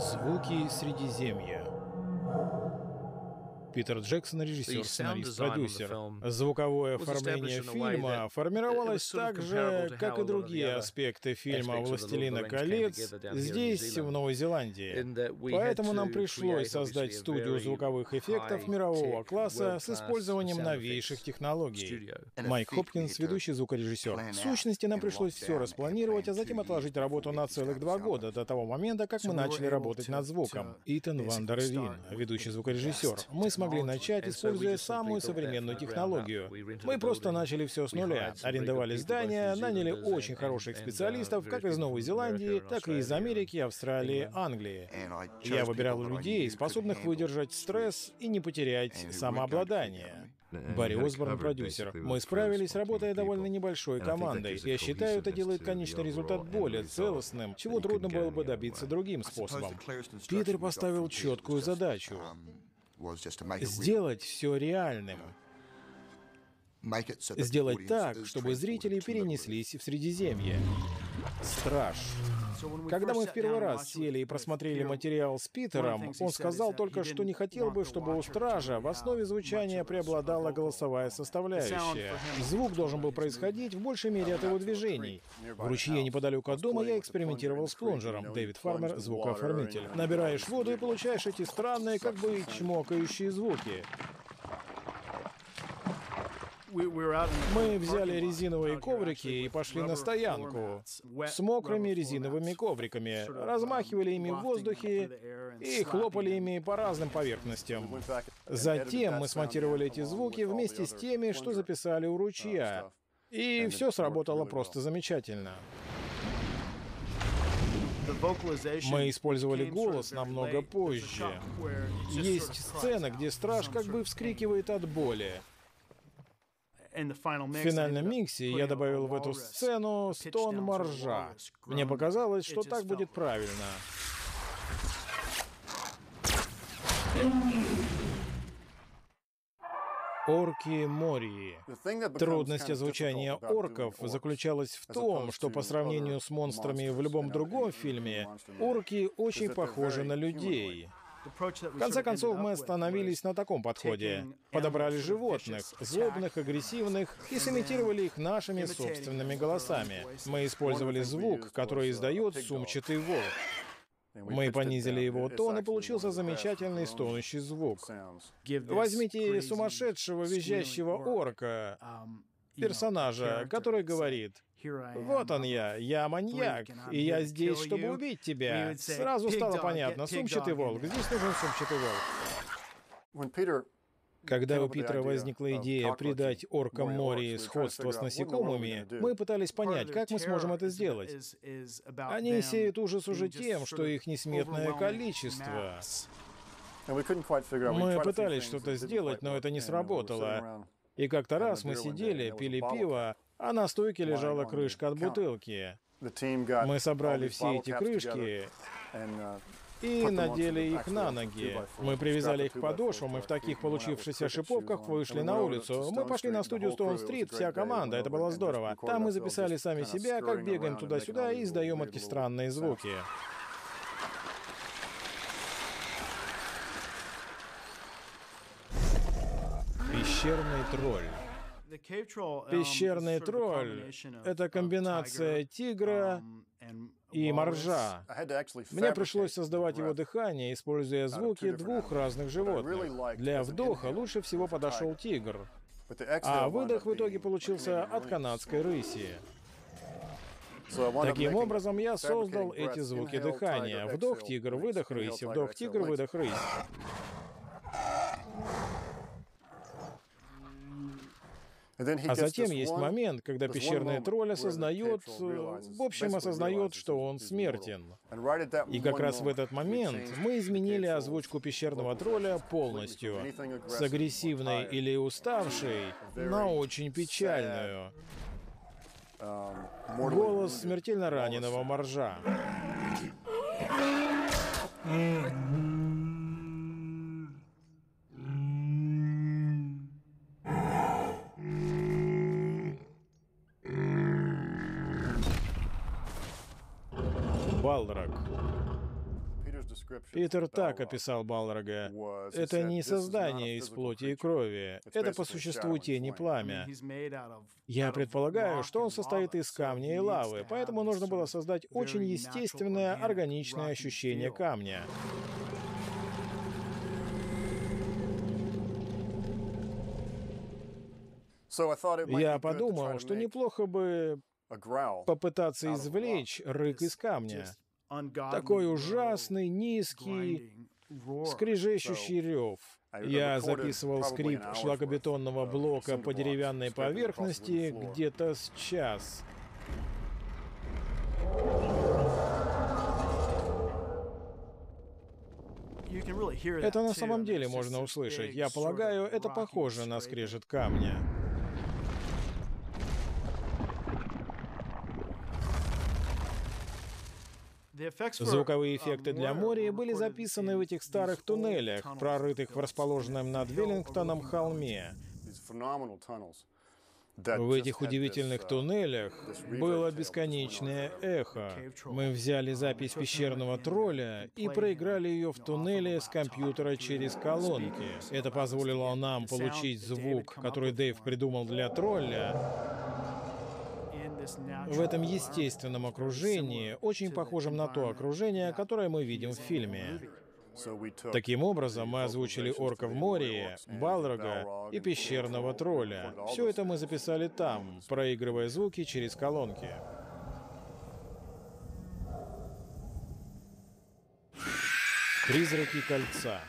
Звуки Средиземья. Питер Джексон, режиссер, сценарист, продюсер. Звуковое оформление фильма формировалось так же, как и другие аспекты фильма «Властелина колец» здесь, в Новой Зеландии. Поэтому нам пришлось создать студию звуковых эффектов мирового класса с использованием новейших технологий. Майк Хопкинс, ведущий звукорежиссер. В сущности, нам пришлось все распланировать, а затем отложить работу на целых два года, до того момента, как мы начали работать над звуком. Итан Вандер ведущий звукорежиссер. Мы смогли смогли начать, используя самую современную технологию. Мы просто начали все с нуля. Арендовали здания, наняли очень хороших специалистов, как из Новой Зеландии, так и из Америки, Австралии, Англии. Я выбирал людей, способных выдержать стресс и не потерять самообладание. Барри Осборн, продюсер. Мы справились, работая довольно небольшой командой. Я считаю, это делает конечный результат более целостным, чего трудно было бы добиться другим способом. Питер поставил четкую задачу Сделать все реальным. Сделать так, чтобы зрители перенеслись в Средиземье. Страж. Когда мы в первый раз сели и просмотрели материал с Питером, он сказал только, что не хотел бы, чтобы у Стража в основе звучания преобладала голосовая составляющая. Звук должен был происходить в большей мере от его движений. В ручье неподалеку от дома я экспериментировал с плунжером. Дэвид Фармер — звукооформитель. Набираешь воду и получаешь эти странные, как бы чмокающие звуки. Мы взяли резиновые коврики и пошли на стоянку с мокрыми резиновыми ковриками, размахивали ими в воздухе и хлопали ими по разным поверхностям. Затем мы смонтировали эти звуки вместе с теми, что записали у ручья. И все сработало просто замечательно. Мы использовали голос намного позже. Есть сцена, где страж как бы вскрикивает от боли. В финальном миксе я добавил в эту сцену стон моржа. Мне показалось, что так будет правильно. Орки Мории. Трудность озвучания орков заключалась в том, что по сравнению с монстрами в любом другом фильме, орки очень похожи на людей. В конце концов, мы остановились на таком подходе. Подобрали животных, злобных, агрессивных, и сымитировали их нашими собственными голосами. Мы использовали звук, который издает сумчатый волк. Мы понизили его тон, и получился замечательный стонущий звук. Возьмите сумасшедшего визжащего орка, персонажа, который говорит «Вот он я, я маньяк, и я здесь, чтобы убить тебя». Сразу стало понятно, сумчатый волк, здесь нужен сумчатый волк. Когда у Питера возникла идея придать оркам море сходство с насекомыми, мы пытались понять, как мы сможем это сделать. Они сеют ужас уже тем, что их несметное количество. Мы пытались что-то сделать, но это не сработало. И как-то раз мы сидели, пили пиво, а на стойке лежала крышка от бутылки. Мы собрали все эти крышки и надели их на ноги. Мы привязали их к подошвам, и в таких получившихся шиповках вышли на улицу. Мы пошли на студию Стоун-стрит, вся команда, это было здорово. Там мы записали сами себя, как бегаем туда-сюда и издаем эти странные звуки. Пещерный тролль. Um, Пещерный тролль — это комбинация тигра um, и моржа. Мне пришлось создавать его дыхание, используя звуки двух разных животных. Для вдоха лучше всего подошел тигр, а выдох в итоге получился от канадской рыси. Таким образом, я создал эти звуки дыхания. Вдох тигр, выдох рыси, вдох тигр, выдох рыси. А затем есть момент, когда пещерный тролль осознает, в общем, осознает, что он смертен. И как раз в этот момент мы изменили озвучку пещерного тролля полностью. С агрессивной или уставшей на очень печальную. Голос смертельно раненого моржа. Питер так описал Балрога. Это не создание из плоти и крови. Это по существу тень и пламя. Я предполагаю, что он состоит из камня и лавы, поэтому нужно было создать очень естественное, органичное ощущение камня. Я подумал, что неплохо бы попытаться извлечь рык из камня. Такой ужасный, низкий, скрежещущий рев. Я записывал скрип шлакобетонного блока по деревянной поверхности где-то с час. Это на самом деле можно услышать. Я полагаю, это похоже на скрежет камня. Звуковые эффекты для моря были записаны в этих старых туннелях, прорытых в расположенном над Веллингтоном холме. В этих удивительных туннелях было бесконечное эхо. Мы взяли запись пещерного тролля и проиграли ее в туннеле с компьютера через колонки. Это позволило нам получить звук, который Дэйв придумал для тролля, в этом естественном окружении, очень похожем на то окружение, которое мы видим в фильме. Таким образом, мы озвучили орка в море, Балрога и пещерного тролля. Все это мы записали там, проигрывая звуки через колонки. Призраки кольца.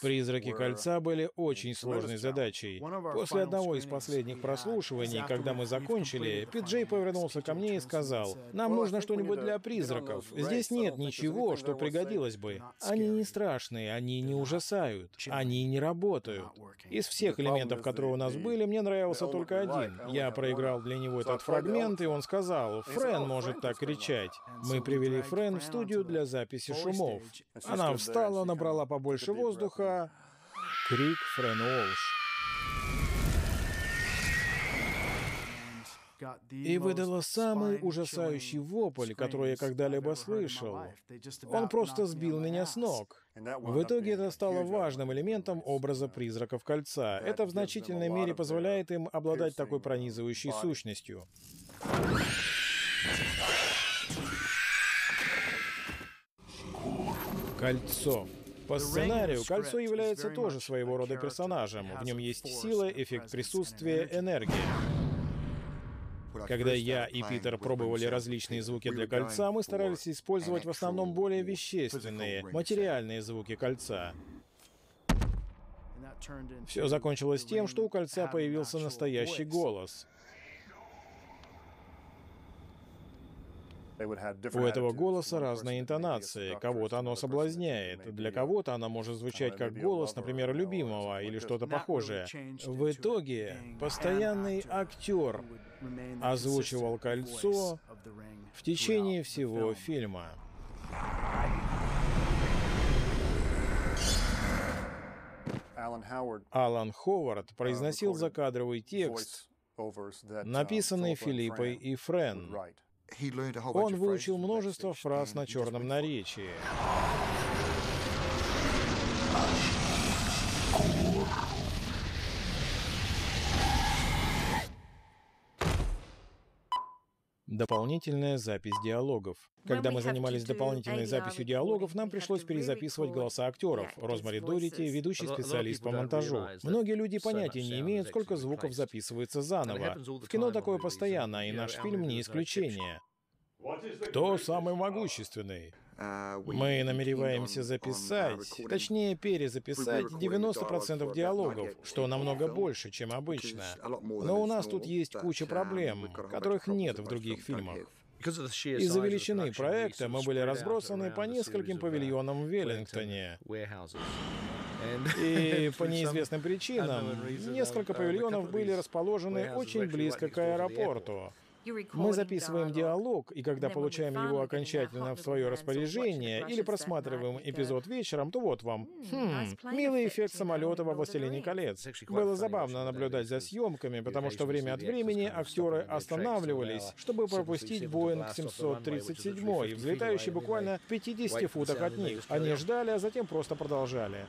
Призраки кольца были очень сложной задачей. После одного из последних прослушиваний, когда мы закончили, Пиджей повернулся ко мне и сказал, «Нам нужно что-нибудь для призраков. Здесь нет ничего, что пригодилось бы. Они не страшные, они не ужасают, они не работают. Из всех элементов, которые у нас были, мне нравился только один. Я проиграл для него этот фрагмент, и он сказал, «Френ может так кричать». Мы привели Френ в студию для записи шумов. Она встала, набрала побольше воздуха. Крик Френ Уолш. и выдала самый ужасающий вопль, который я когда-либо слышал. Он просто сбил меня с ног. В итоге это стало важным элементом образа призраков кольца. Это в значительной мере позволяет им обладать такой пронизывающей сущностью. Кольцо. По сценарию, кольцо является тоже своего рода персонажем. В нем есть сила, эффект присутствия, энергия. Когда я и Питер пробовали различные звуки для кольца, мы старались использовать в основном более вещественные, материальные звуки кольца. Все закончилось тем, что у кольца появился настоящий голос. У этого голоса разные интонации. Кого-то оно соблазняет, для кого-то она может звучать как голос, например, любимого или что-то похожее. В итоге постоянный актер озвучивал кольцо в течение всего фильма. Алан Ховард произносил закадровый текст, написанный Филиппой и Френ. Он выучил множество фраз на черном наречии. Дополнительная запись диалогов. Когда мы занимались дополнительной записью диалогов, нам пришлось перезаписывать голоса актеров. Розмари Дорити — ведущий специалист по монтажу. Многие люди понятия не имеют, сколько звуков записывается заново. В кино такое постоянно, и наш фильм не исключение. Кто самый могущественный? Uh, Мы намереваемся записать, точнее перезаписать 90% диалогов, что намного больше, чем обычно. Но у нас тут есть куча проблем, которых нет в других фильмах. Из-за величины проекта мы были разбросаны по нескольким павильонам в Веллингтоне. И по неизвестным причинам несколько павильонов были расположены очень близко к аэропорту. Мы записываем диалог, и когда получаем его окончательно в свое распоряжение или просматриваем эпизод вечером, то вот вам. Хм, милый эффект самолета во «Властелине колец». Было забавно наблюдать за съемками, потому что время от времени актеры останавливались, чтобы пропустить Боинг 737, взлетающий буквально в 50 футах от них. Они ждали, а затем просто продолжали.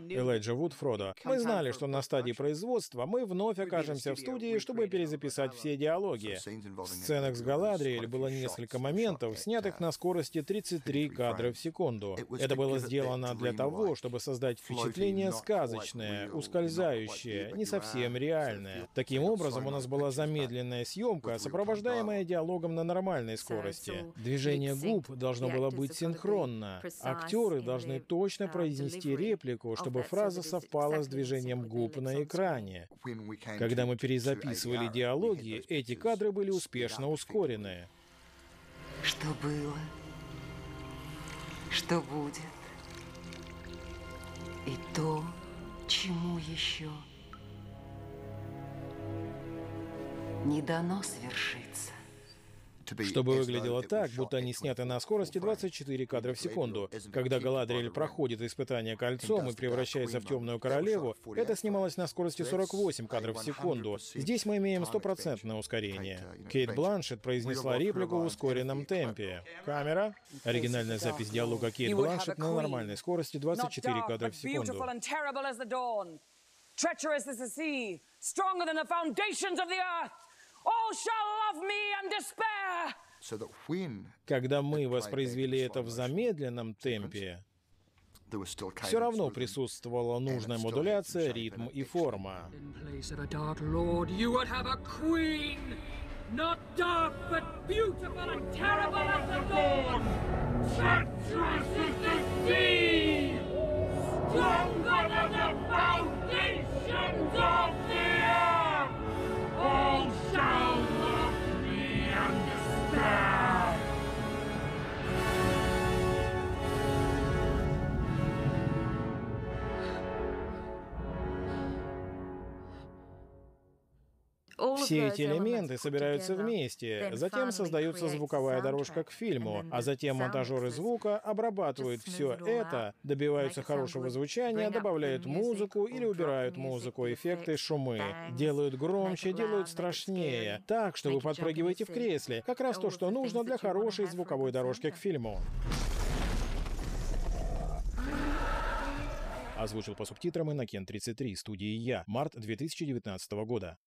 Элайджа Вуд Фродо. Мы знали, что на стадии производства мы вновь окажемся в студии, чтобы перезаписать все диалоги. В сценах с Галадриэль было несколько моментов, снятых на скорости 33 кадра в секунду. Это было сделано для того, чтобы создать впечатление сказочное, ускользающее, не совсем реальное. Таким образом, у нас была замедленная съемка, сопровождаемая диалогом на нормальной скорости. Движение губ должно было быть синхронно. Актеры должны точно произнести реплику, чтобы фраза совпала с движением губ на экране. Когда мы перезаписывали диалоги, эти кадры были успешно ускорены. Что было, что будет, и то, чему еще не дано свершиться чтобы выглядело так, будто они сняты на скорости 24 кадра в секунду. Когда Галадриэль проходит испытание кольцом и превращается в темную королеву, это снималось на скорости 48 кадров в секунду. Здесь мы имеем стопроцентное ускорение. Кейт Бланшет произнесла реплику в ускоренном темпе. Камера. Оригинальная запись диалога Кейт Бланшет на нормальной скорости 24 кадра в секунду. Treacherous as the sea, stronger than the foundations of the earth. Когда мы воспроизвели это в замедленном темпе, все равно присутствовала нужная модуляция, ритм и форма. Stronger than the foundations of Все эти элементы собираются вместе, затем создается звуковая дорожка к фильму, а затем монтажеры звука обрабатывают все это, добиваются хорошего звучания, добавляют музыку или убирают музыку, эффекты, шумы, делают громче, делают страшнее, так, что вы подпрыгиваете в кресле, как раз то, что нужно для хорошей звуковой дорожки к фильму. Озвучил по субтитрам Иннокен 33, студии Я, март 2019 года.